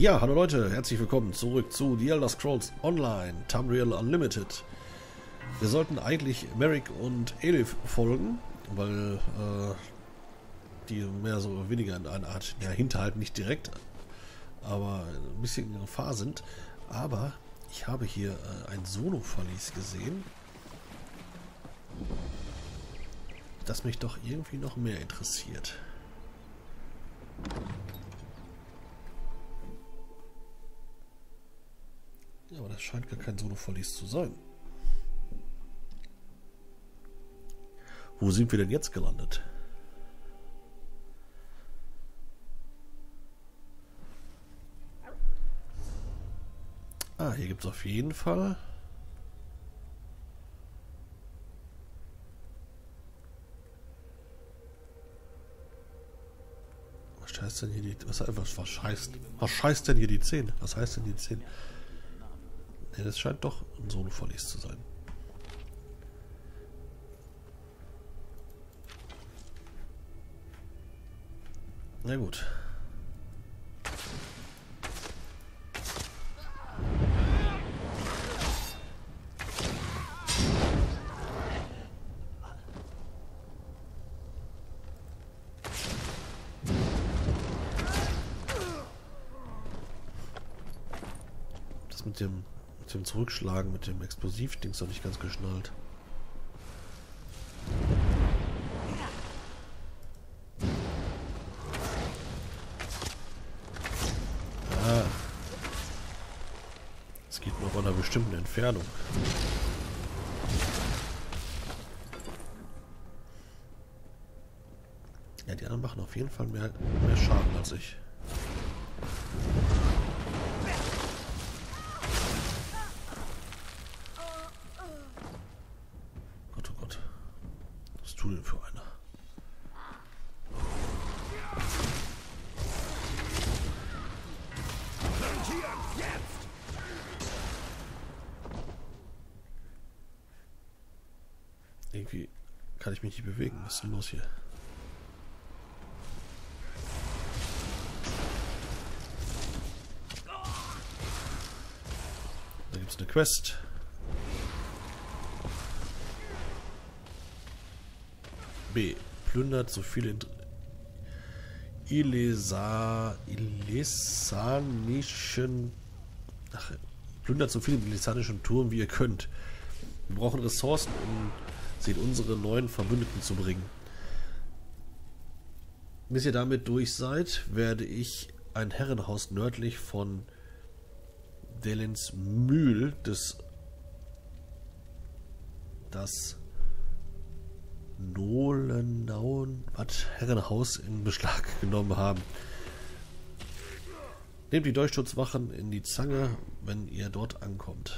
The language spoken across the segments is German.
Ja, hallo Leute, herzlich willkommen zurück zu The Elder Scrolls Online, Tamriel Unlimited. Wir sollten eigentlich Merrick und Elif folgen, weil äh, die mehr so weniger in einer Art ja, Hinterhalt, nicht direkt, aber ein bisschen in Gefahr sind. Aber ich habe hier äh, ein Solo-Verlies gesehen, das mich doch irgendwie noch mehr interessiert. Ja, aber das scheint gar kein Solo-Verlies zu sein. Wo sind wir denn jetzt gelandet? Ah, hier gibt es auf jeden Fall... Was scheißt denn hier die... Was, was, was scheißt... Was scheißt denn hier die 10? Was heißt denn die 10? Ne, das scheint doch ein Solo-Verlies zu sein. Na gut. Das mit dem, dem Zurückschlagen, mit dem Explosivding ist noch nicht ganz geschnallt. Ah. Es geht nur auf einer bestimmten Entfernung. Ja, die anderen machen auf jeden Fall mehr, mehr Schaden als ich. Denn für einer? Irgendwie kann ich mich nicht bewegen. Was ist denn los hier? Da gibt es eine Quest. B. Plündert so viele Ilesa Ilesanischen Ach, plündert so viele ilesanischen Touren wie ihr könnt. Wir brauchen Ressourcen, um sie in unsere neuen Verbündeten zu bringen. Bis ihr damit durch seid, werde ich ein Herrenhaus nördlich von Delens Mühl des das Nolendauen was Herrenhaus in Beschlag genommen haben. Nehmt die Durchschutzwachen in die Zange, wenn ihr dort ankommt.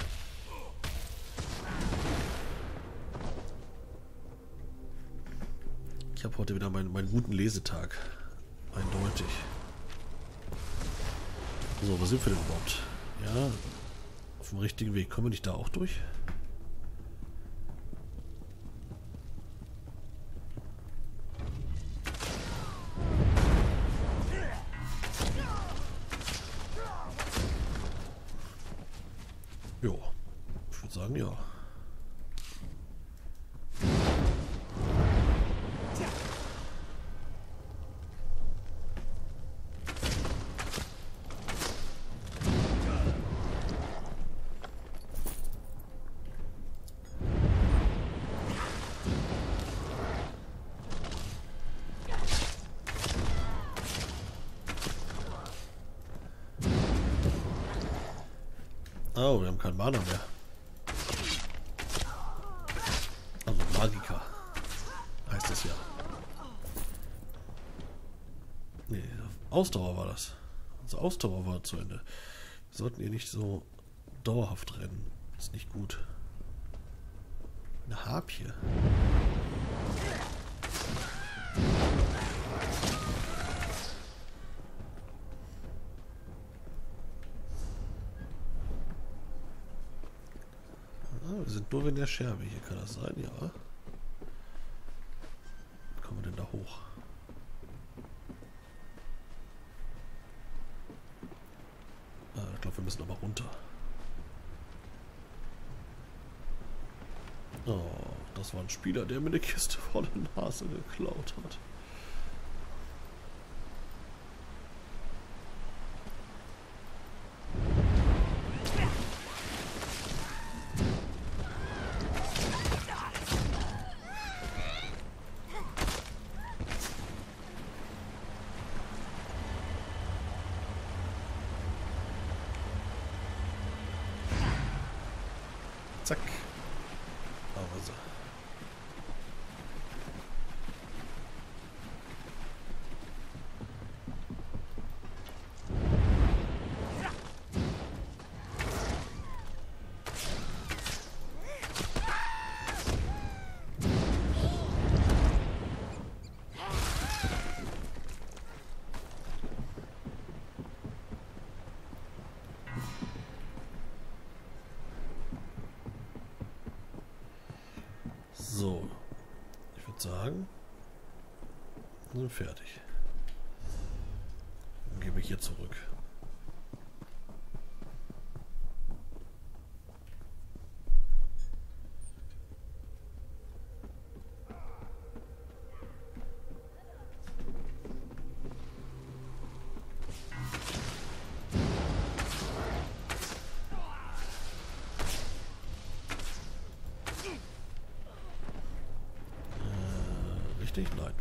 Ich habe heute wieder meinen, meinen guten Lesetag. Eindeutig. So, wo sind wir denn überhaupt? Ja, auf dem richtigen Weg. Kommen wir nicht da auch durch? Oh, wir haben keinen Mana mehr. Also Magiker. Heißt das ja. Nee, Ausdauer war das. Also Ausdauer war zu Ende. Wir sollten hier nicht so dauerhaft rennen. Ist nicht gut. Eine Harpie. Nur in der Scherbe. Hier kann das sein, ja. Wie kommen wir denn da hoch? glaube, wir müssen aber runter. Oh, das war ein Spieler, der mir eine Kiste vor der Nase geklaut hat. Zack. So. Ich würde sagen, sind fertig. Dann gebe ich hier zurück.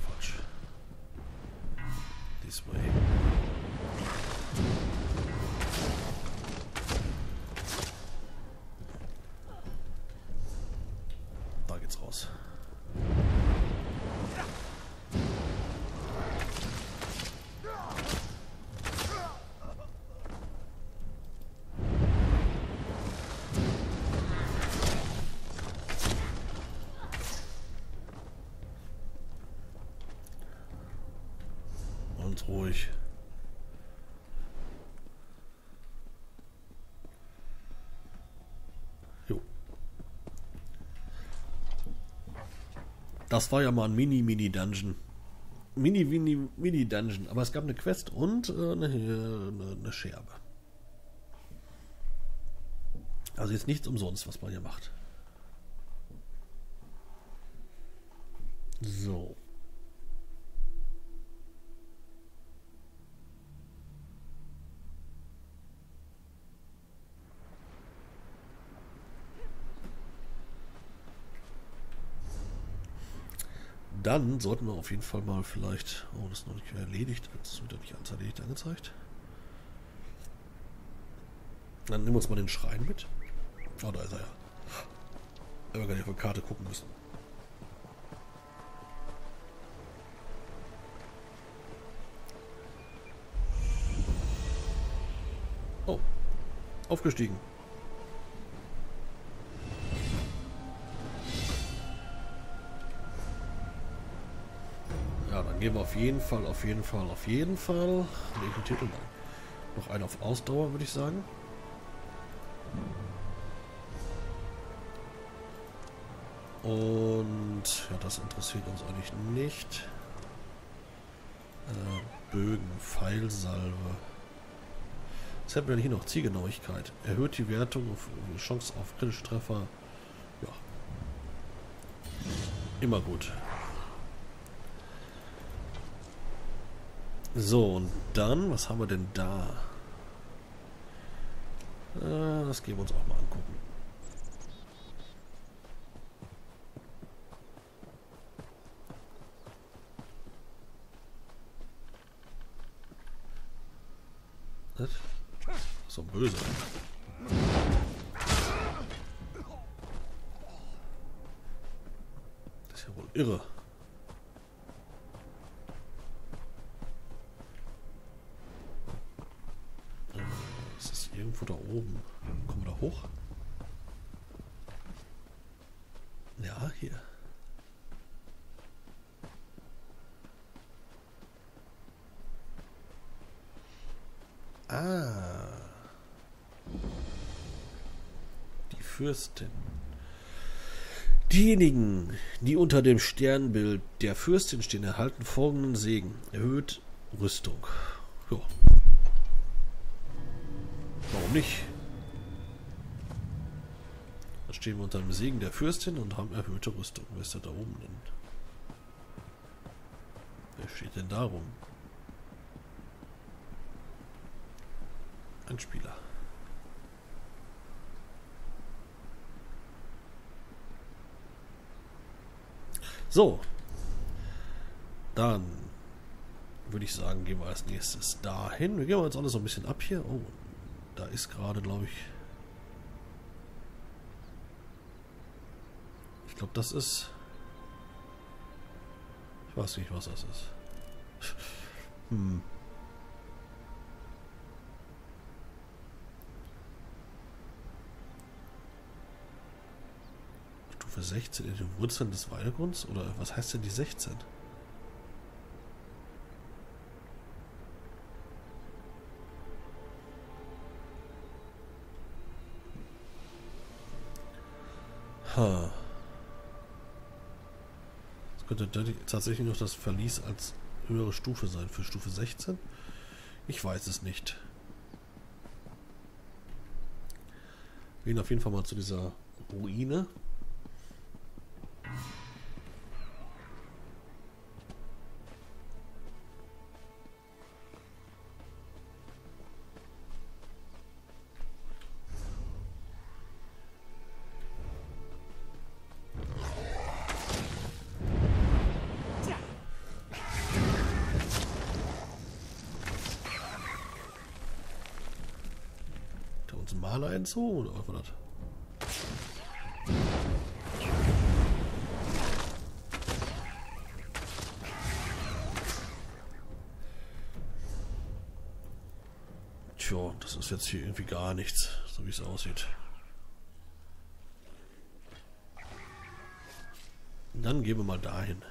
Fudge. This way. Das war ja mal ein Mini-Mini-Dungeon. Mini-Mini-Mini-Dungeon. Aber es gab eine Quest und äh, eine, eine, eine Scherbe. Also jetzt nichts umsonst, was man hier macht. So. Dann sollten wir auf jeden Fall mal vielleicht. Oh, das ist noch nicht erledigt. Das wird ja nicht als angezeigt. Dann nehmen wir uns mal den Schrein mit. Oh, da ist er ja. Wenn wir gar nicht auf die Karte gucken müssen. Oh. Aufgestiegen. Gehen wir auf jeden Fall, auf jeden Fall, auf jeden Fall. Welchen Titel dann? Noch einen auf Ausdauer, würde ich sagen. Und ja, das interessiert uns eigentlich nicht. Äh, Bögen, Pfeilsalve. Was hätten wir hier noch? Zielgenauigkeit. Erhöht die Wertung, auf, Chance auf kritische Treffer. Ja. Immer gut. So, und dann, was haben wir denn da? Äh, das gehen wir uns auch mal angucken. So böse. Das ist ja wohl irre. Es ist irgendwo da oben. Kommen wir da hoch? Ja, hier. Ah. Die Fürstin. Diejenigen, die unter dem Sternbild der Fürstin stehen, erhalten folgenden Segen. Erhöht Rüstung. Jo. Warum nicht? Da stehen wir unter dem Segen der Fürstin und haben erhöhte Rüstung. Wer ist der da oben denn? Wer steht denn da rum? Ein Spieler. So. Dann würde ich sagen, gehen wir als nächstes dahin. Wir gehen jetzt alles so ein bisschen ab hier. Oh, da ist gerade, glaube ich... Ich glaube, das ist... Ich weiß nicht, was das ist. hm. Stufe 16 in den Wurzeln des Waldgrunds? Oder was heißt denn die 16? Tatsächlich noch das Verlies als höhere Stufe sein für Stufe 16. Ich weiß es nicht. Wir gehen auf jeden Fall mal zu dieser Ruine. Maler entzogen oder was war das? Tja, das ist jetzt hier irgendwie gar nichts, so wie es aussieht. Dann gehen wir mal dahin.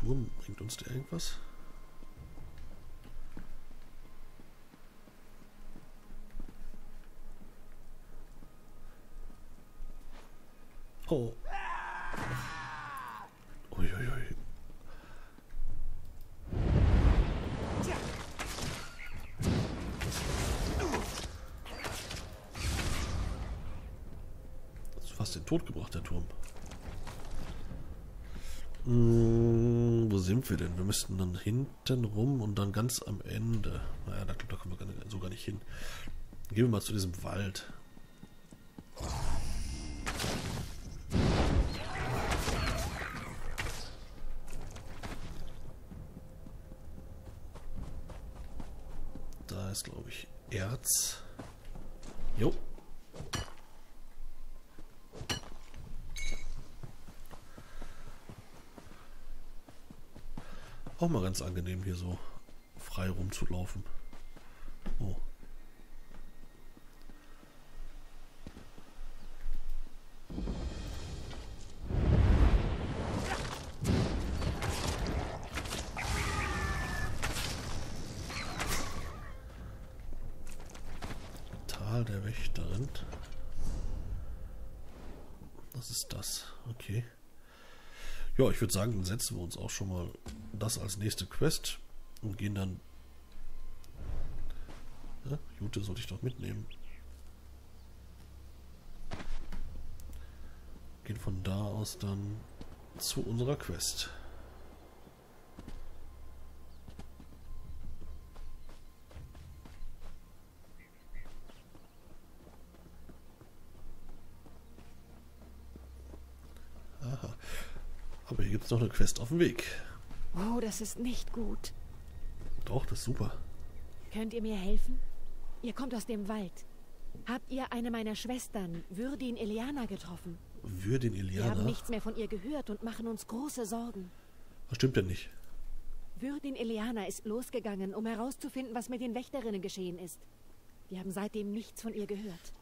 Turm, bringt uns der irgendwas? Oh. Uiuiui. Das ist fast den Tod gebracht, der Turm. Wo sind wir denn? Wir müssten dann hinten rum und dann ganz am Ende. Naja, da, da kommen wir so gar nicht hin. Gehen wir mal zu diesem Wald. Da ist, glaube ich, Erz. Jo. Auch mal ganz angenehm hier so frei rumzulaufen. Oh. Tal der Wächterin. Was ist das? Okay. Ja, ich würde sagen, dann setzen wir uns auch schon mal das als nächste Quest und gehen dann. Ja, Jute sollte ich doch mitnehmen. Gehen von da aus dann zu unserer Quest. Aha. Noch eine Quest auf dem Weg. Oh, das ist nicht gut. Doch, das ist super. Könnt ihr mir helfen? Ihr kommt aus dem Wald. Habt ihr eine meiner Schwestern, Würdin Eliana, getroffen? Würdin Eliana? Wir haben nichts mehr von ihr gehört und machen uns große Sorgen. Was stimmt denn nicht? Würdin Eliana ist losgegangen, um herauszufinden, was mit den Wächterinnen geschehen ist. Wir haben seitdem nichts von ihr gehört.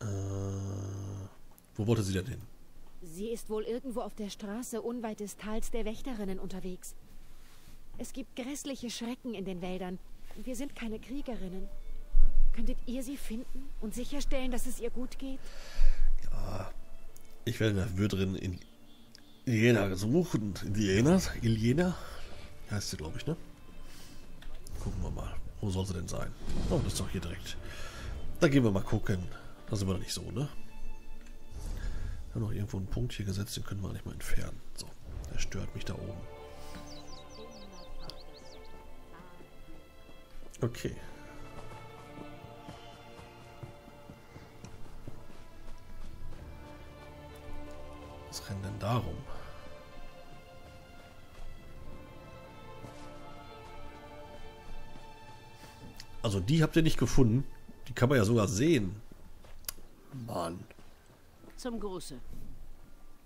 Äh, wo wollte sie denn hin? Sie ist wohl irgendwo auf der Straße unweit des Tals der Wächterinnen unterwegs. Es gibt grässliche Schrecken in den Wäldern. Wir sind keine Kriegerinnen. Könntet ihr sie finden und sicherstellen, dass es ihr gut geht? Ja, ich werde nach Würderin in Jena suchen. In Jena? Heißt sie, glaube ich, ne? Gucken wir mal. Wo soll sie denn sein? Oh, das ist doch hier direkt. Da gehen wir mal gucken. Da sind wir doch nicht so, ne? Wir haben noch irgendwo einen Punkt hier gesetzt, den können wir nicht mal entfernen. So, der stört mich da oben. Okay. Was rennt denn darum? Also die habt ihr nicht gefunden. Die kann man ja sogar sehen. Mann. Zum Gruße.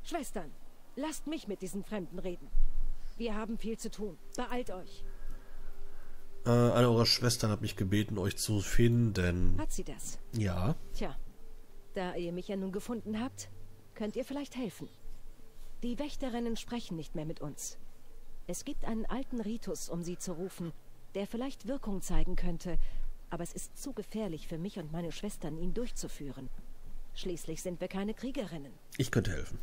Schwestern, lasst mich mit diesen Fremden reden. Wir haben viel zu tun. Beeilt euch. Äh, eine eurer Schwestern hat mich gebeten, euch zu finden. Hat sie das? Ja. Tja, da ihr mich ja nun gefunden habt, könnt ihr vielleicht helfen. Die Wächterinnen sprechen nicht mehr mit uns. Es gibt einen alten Ritus, um sie zu rufen, der vielleicht Wirkung zeigen könnte, aber es ist zu gefährlich für mich und meine Schwestern, ihn durchzuführen. Schließlich sind wir keine Kriegerinnen. Ich könnte helfen.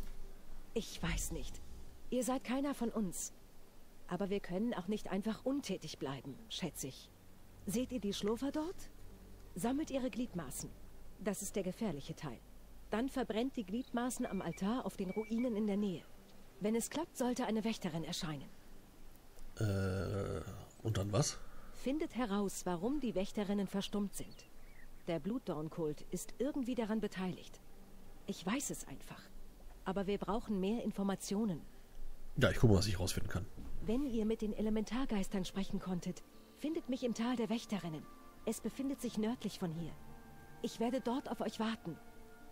Ich weiß nicht. Ihr seid keiner von uns. Aber wir können auch nicht einfach untätig bleiben, schätze ich. Seht ihr die Schlurfer dort? Sammelt ihre Gliedmaßen. Das ist der gefährliche Teil. Dann verbrennt die Gliedmaßen am Altar auf den Ruinen in der Nähe. Wenn es klappt, sollte eine Wächterin erscheinen. Äh, und dann was? Findet heraus, warum die Wächterinnen verstummt sind. Der Blutdornkult ist irgendwie daran beteiligt. Ich weiß es einfach. Aber wir brauchen mehr Informationen. Ja, ich gucke mal, was ich rausfinden kann. Wenn ihr mit den Elementargeistern sprechen konntet, findet mich im Tal der Wächterinnen. Es befindet sich nördlich von hier. Ich werde dort auf euch warten.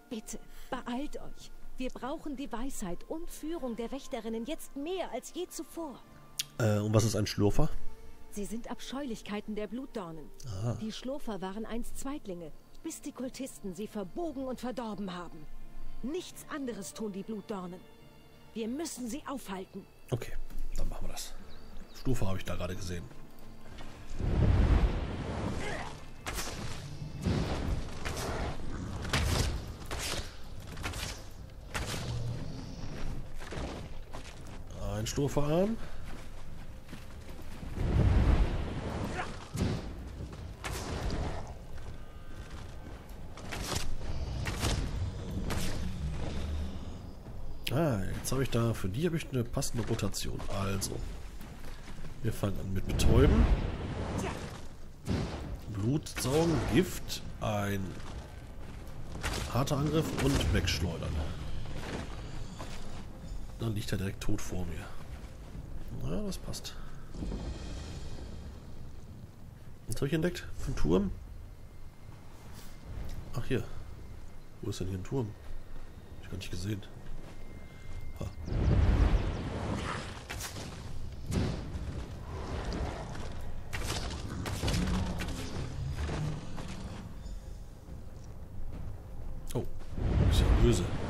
Bitte, beeilt euch. Wir brauchen die Weisheit und Führung der Wächterinnen jetzt mehr als je zuvor. Äh, und was ist ein Schlurfer? Sie sind Abscheulichkeiten der Blutdornen. Aha. Die Schlurfer waren einst Zweitlinge, bis die Kultisten sie verbogen und verdorben haben. Nichts anderes tun die Blutdornen. Wir müssen sie aufhalten. Okay, dann machen wir das. Stufe habe ich da gerade gesehen. Ein Stuferarm. Ah, jetzt habe ich da, für die habe ich eine passende Rotation. Also, wir fangen an mit Betäuben. Blutsaugen, Gift, ein harter Angriff und wegschleudern. Dann liegt er direkt tot vor mir. Na, das passt. Was habe ich entdeckt? Ein Turm? Ach hier. Wo ist denn hier ein Turm? Hab ich gar nicht gesehen. Ha. Oh, ist ja böse.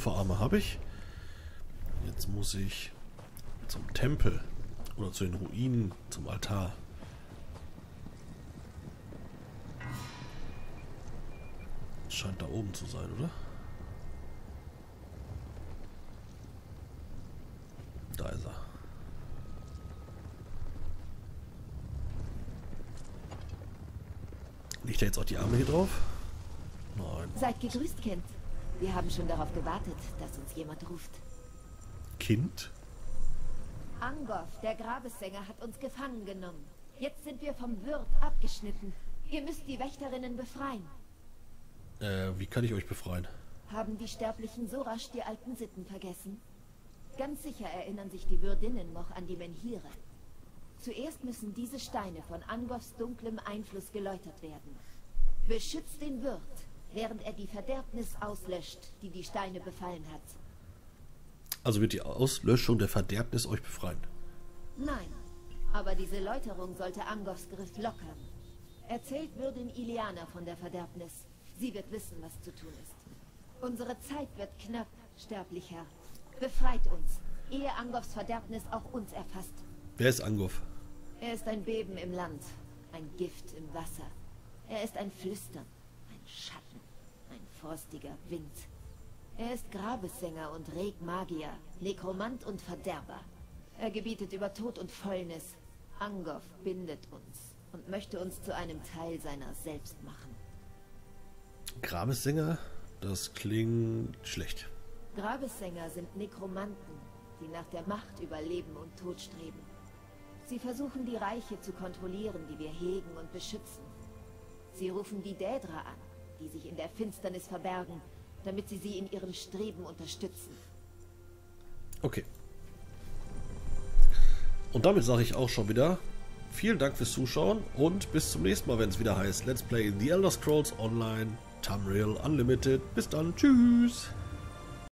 Stuferarme habe ich. Jetzt muss ich zum Tempel oder zu den Ruinen, zum Altar. Das scheint da oben zu sein, oder? Da ist er. Liegt da jetzt auch die Arme hier drauf? Nein. Seid gegrüßt, Kind. Wir haben schon darauf gewartet, dass uns jemand ruft. Kind? Angoff, der Grabessänger, hat uns gefangen genommen. Jetzt sind wir vom Wirt abgeschnitten. Ihr müsst die Wächterinnen befreien. Äh, wie kann ich euch befreien? Haben die Sterblichen so rasch die alten Sitten vergessen? Ganz sicher erinnern sich die Würdinnen noch an die Menhire. Zuerst müssen diese Steine von Angoffs dunklem Einfluss geläutert werden. Beschützt den Wirt, während er die Verderbnis auslöscht, die die Steine befallen hat. Also wird die Auslöschung der Verderbnis euch befreien. Nein, aber diese Läuterung sollte Angofs Griff lockern. Erzählt Würdin Iliana von der Verderbnis. Sie wird wissen, was zu tun ist. Unsere Zeit wird knapp, sterblicher. Befreit uns, ehe Angofs Verderbnis auch uns erfasst. Wer ist Angoff? Er ist ein Beben im Land, ein Gift im Wasser. Er ist ein Flüstern, ein Schatten, ein forstiger Wind. Er ist Grabessänger und Regmagier, Nekromant und Verderber. Er gebietet über Tod und Fäulnis. Angoff bindet uns und möchte uns zu einem Teil seiner selbst machen. Grabessänger? Das klingt schlecht. Grabessänger sind Nekromanten, die nach der Macht über Leben und Tod streben. Sie versuchen die Reiche zu kontrollieren, die wir hegen und beschützen. Sie rufen die Dädra an, die sich in der Finsternis verbergen, damit sie sie in ihrem Streben unterstützen. Okay. Und damit sage ich auch schon wieder vielen Dank fürs Zuschauen und bis zum nächsten Mal, wenn es wieder heißt Let's Play The Elder Scrolls Online Tamriel Unlimited. Bis dann, tschüss!